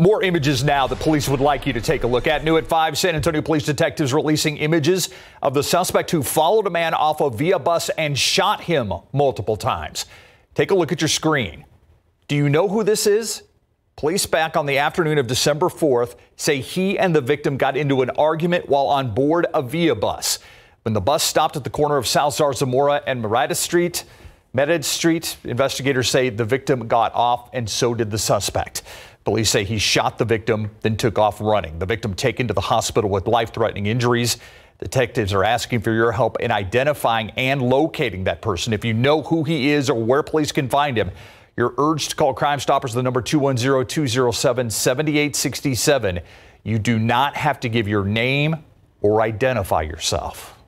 More images now that police would like you to take a look at. New at 5, San Antonio police detectives releasing images of the suspect who followed a man off a Via bus and shot him multiple times. Take a look at your screen. Do you know who this is? Police back on the afternoon of December 4th say he and the victim got into an argument while on board a Via bus. When the bus stopped at the corner of South Zarzamora and Merida Street, Meredith Street, investigators say the victim got off and so did the suspect. Police say he shot the victim, then took off running. The victim taken to the hospital with life threatening injuries. Detectives are asking for your help in identifying and locating that person. If you know who he is or where police can find him, you're urged to call Crime Stoppers, at the number 210 207 7867. You do not have to give your name or identify yourself.